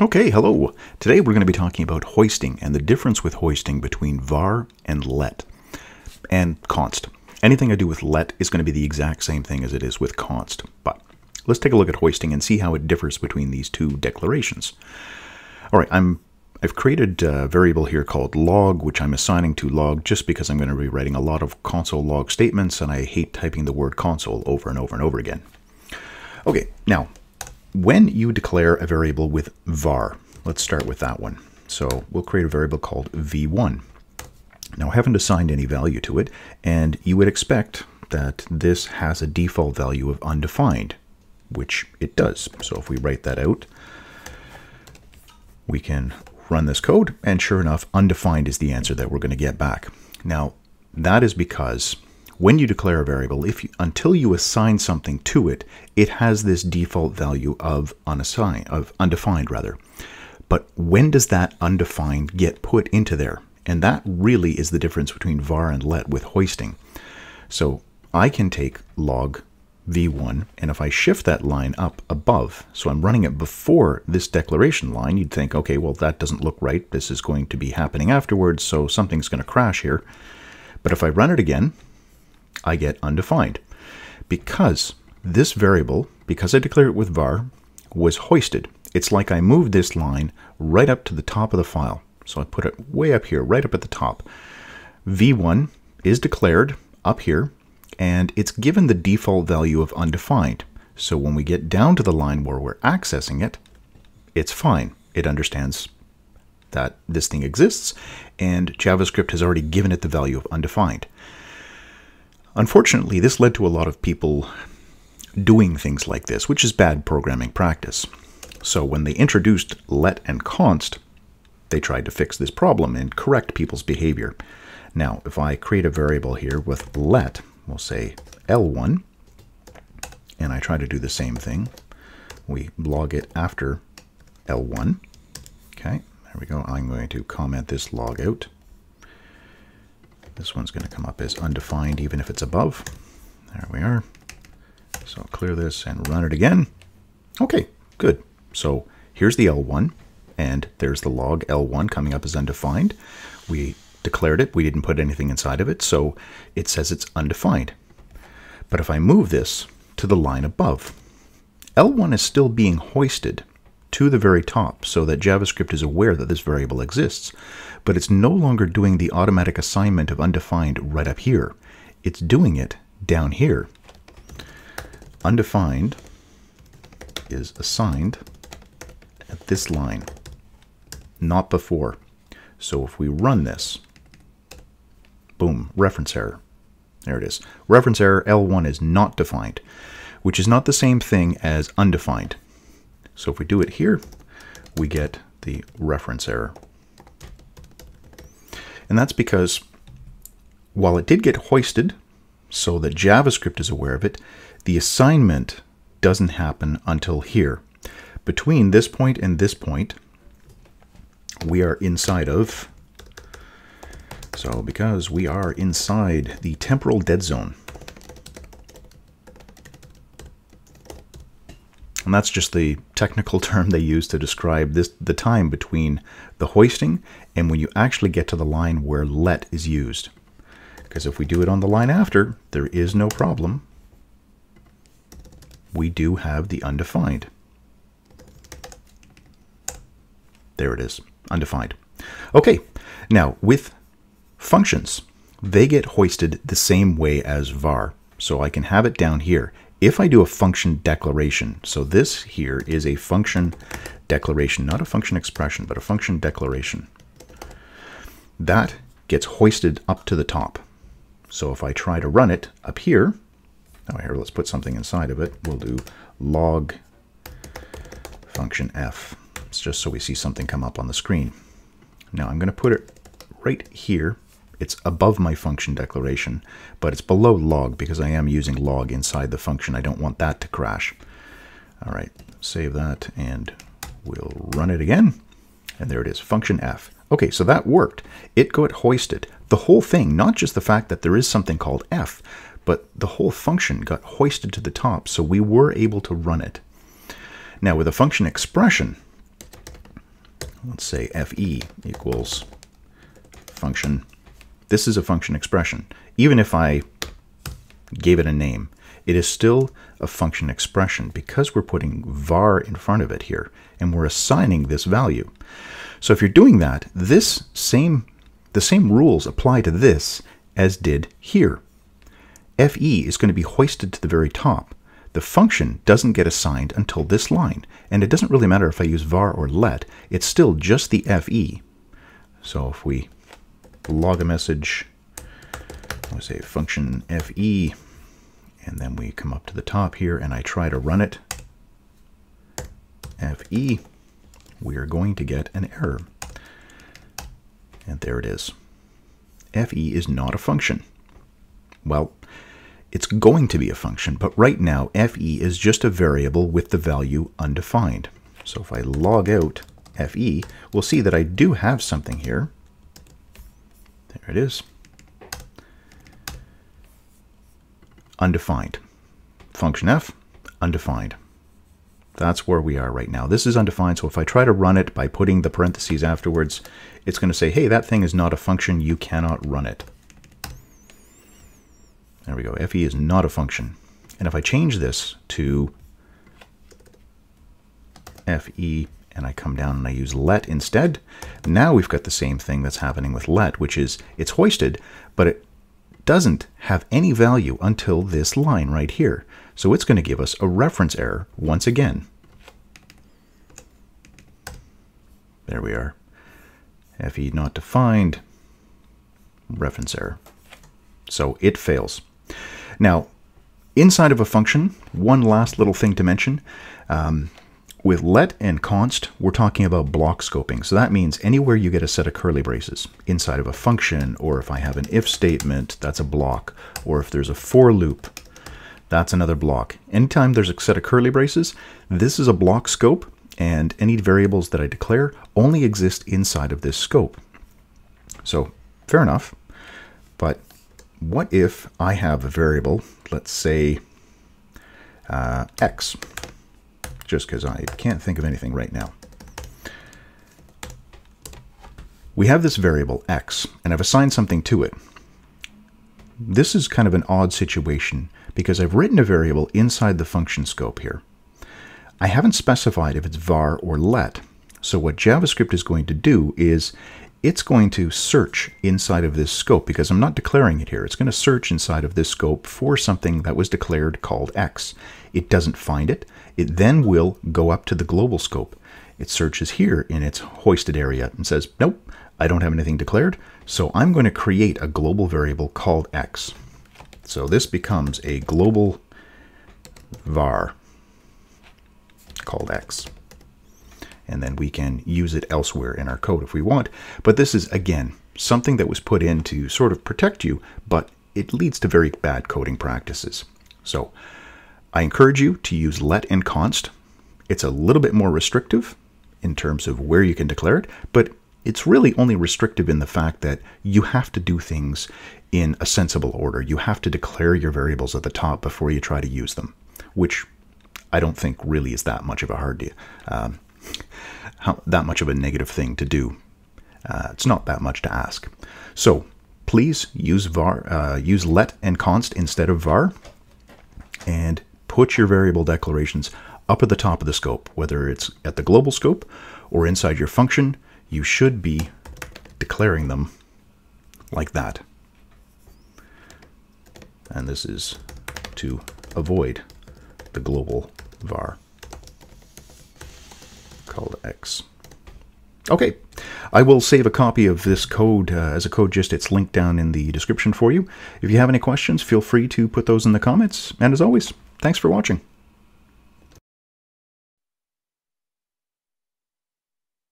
Okay, hello. Today we're going to be talking about hoisting and the difference with hoisting between var and let and const. Anything I do with let is going to be the exact same thing as it is with const. But let's take a look at hoisting and see how it differs between these two declarations. All right, I'm I've created a variable here called log, which I'm assigning to log just because I'm going to be writing a lot of console log statements and I hate typing the word console over and over and over again. Okay, now when you declare a variable with var, let's start with that one. So we'll create a variable called v1. Now I haven't assigned any value to it, and you would expect that this has a default value of undefined, which it does. So if we write that out, we can run this code, and sure enough, undefined is the answer that we're going to get back. Now, that is because when you declare a variable, if you, until you assign something to it, it has this default value of unassigned, of undefined rather. But when does that undefined get put into there? And that really is the difference between var and let with hoisting. So I can take log v1, and if I shift that line up above, so I'm running it before this declaration line, you'd think, okay, well, that doesn't look right. This is going to be happening afterwards, so something's going to crash here. But if I run it again, I get undefined. Because this variable, because I declare it with var, was hoisted. It's like I moved this line right up to the top of the file. So I put it way up here, right up at the top. v1 is declared up here, and it's given the default value of undefined. So when we get down to the line where we're accessing it, it's fine. It understands that this thing exists, and JavaScript has already given it the value of undefined. Unfortunately, this led to a lot of people doing things like this, which is bad programming practice. So when they introduced let and const, they tried to fix this problem and correct people's behavior. Now, if I create a variable here with let, we'll say L1, and I try to do the same thing. We log it after L1. Okay, there we go. I'm going to comment this log out. This one's going to come up as undefined even if it's above. There we are. So I'll clear this and run it again. Okay, good. So here's the L1, and there's the log L1 coming up as undefined. We declared it. We didn't put anything inside of it, so it says it's undefined. But if I move this to the line above, L1 is still being hoisted to the very top so that JavaScript is aware that this variable exists, but it's no longer doing the automatic assignment of undefined right up here. It's doing it down here. Undefined is assigned at this line, not before. So if we run this, boom, reference error. There it is. Reference error L1 is not defined, which is not the same thing as undefined. So if we do it here, we get the reference error. And that's because while it did get hoisted so that JavaScript is aware of it, the assignment doesn't happen until here. Between this point and this point, we are inside of, so because we are inside the temporal dead zone, And that's just the technical term they use to describe this the time between the hoisting and when you actually get to the line where let is used. Because if we do it on the line after, there is no problem. We do have the undefined. There it is, undefined. Okay, now with functions, they get hoisted the same way as var. So I can have it down here if I do a function declaration, so this here is a function declaration, not a function expression, but a function declaration, that gets hoisted up to the top. So if I try to run it up here, now here let's put something inside of it, we'll do log function f. It's just so we see something come up on the screen. Now I'm going to put it right here it's above my function declaration, but it's below log because I am using log inside the function. I don't want that to crash. All right, save that and we'll run it again. And there it is, function f. Okay, so that worked. It got hoisted. The whole thing, not just the fact that there is something called f, but the whole function got hoisted to the top, so we were able to run it. Now with a function expression, let's say fe equals function. This is a function expression. Even if I gave it a name, it is still a function expression because we're putting var in front of it here and we're assigning this value. So if you're doing that, this same the same rules apply to this as did here. fe is going to be hoisted to the very top. The function doesn't get assigned until this line, and it doesn't really matter if I use var or let, it's still just the fe. So if we log a message, let's say function fe, and then we come up to the top here and I try to run it, fe, we are going to get an error. And there it is. fe is not a function. Well, it's going to be a function, but right now fe is just a variable with the value undefined. So if I log out fe, we'll see that I do have something here. There it is. Undefined. Function f, undefined. That's where we are right now. This is undefined, so if I try to run it by putting the parentheses afterwards, it's going to say, hey, that thing is not a function, you cannot run it. There we go, fe is not a function. And if I change this to fe and I come down and I use let instead, now we've got the same thing that's happening with let, which is it's hoisted, but it doesn't have any value until this line right here. So it's going to give us a reference error once again. There we are. FE not defined, reference error. So it fails. Now, inside of a function, one last little thing to mention. Um, with let and const, we're talking about block scoping. So that means anywhere you get a set of curly braces inside of a function, or if I have an if statement, that's a block, or if there's a for loop, that's another block. Anytime there's a set of curly braces, this is a block scope, and any variables that I declare only exist inside of this scope. So fair enough, but what if I have a variable, let's say uh, x, just because I can't think of anything right now. We have this variable x, and I've assigned something to it. This is kind of an odd situation because I've written a variable inside the function scope here. I haven't specified if it's var or let. So what JavaScript is going to do is it's going to search inside of this scope because I'm not declaring it here. It's going to search inside of this scope for something that was declared called X. It doesn't find it. It then will go up to the global scope. It searches here in its hoisted area and says, nope, I don't have anything declared, so I'm going to create a global variable called X. So this becomes a global var called X and then we can use it elsewhere in our code if we want. But this is, again, something that was put in to sort of protect you, but it leads to very bad coding practices. So I encourage you to use let and const. It's a little bit more restrictive in terms of where you can declare it, but it's really only restrictive in the fact that you have to do things in a sensible order. You have to declare your variables at the top before you try to use them, which I don't think really is that much of a hard deal. Um, how, that much of a negative thing to do. Uh, it's not that much to ask. So please use var, uh, use let and const instead of var, and put your variable declarations up at the top of the scope, whether it's at the global scope or inside your function. You should be declaring them like that. And this is to avoid the global var X. Okay, I will save a copy of this code uh, as a code gist. It's linked down in the description for you. If you have any questions, feel free to put those in the comments. And as always, thanks for watching.